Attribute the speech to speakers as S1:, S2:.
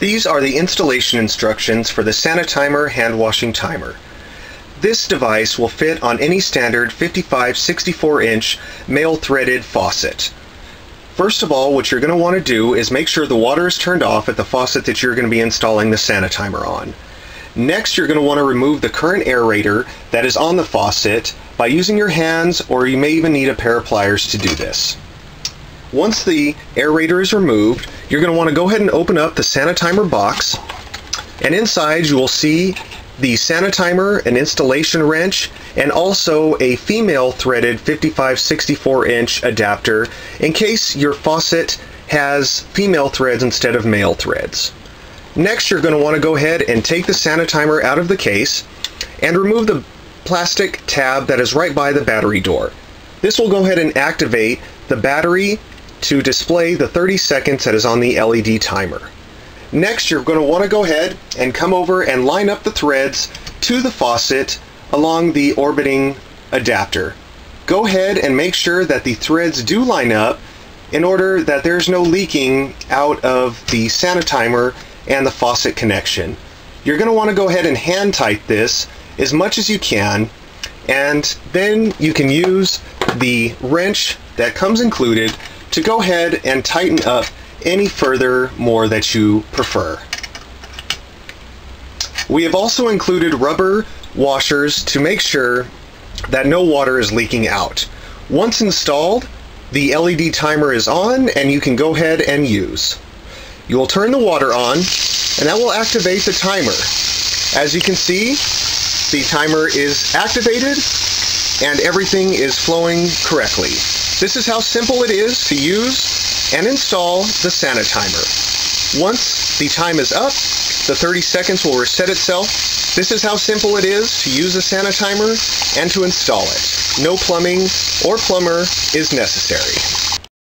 S1: These are the installation instructions for the Sanitimer hand washing timer. This device will fit on any standard 55-64 inch male threaded faucet. First of all, what you're going to want to do is make sure the water is turned off at the faucet that you're going to be installing the Sanitimer on. Next, you're going to want to remove the current aerator that is on the faucet by using your hands or you may even need a pair of pliers to do this. Once the aerator is removed, you're going to want to go ahead and open up the Sanitimer box and inside you will see the Sanitimer, an installation wrench, and also a female threaded 55-64 inch adapter in case your faucet has female threads instead of male threads. Next you're going to want to go ahead and take the Sanitimer out of the case and remove the plastic tab that is right by the battery door. This will go ahead and activate the battery to display the 30 seconds that is on the LED timer. Next, you're going to want to go ahead and come over and line up the threads to the faucet along the orbiting adapter. Go ahead and make sure that the threads do line up in order that there's no leaking out of the Sanitimer and the faucet connection. You're going to want to go ahead and hand tight this as much as you can and then you can use the wrench that comes included to go ahead and tighten up any further more that you prefer. We have also included rubber washers to make sure that no water is leaking out. Once installed, the LED timer is on and you can go ahead and use. You will turn the water on and that will activate the timer. As you can see, the timer is activated and everything is flowing correctly. This is how simple it is to use and install the Sanitimer. Once the time is up, the 30 seconds will reset itself. This is how simple it is to use a Sanitimer and to install it. No plumbing or plumber is necessary.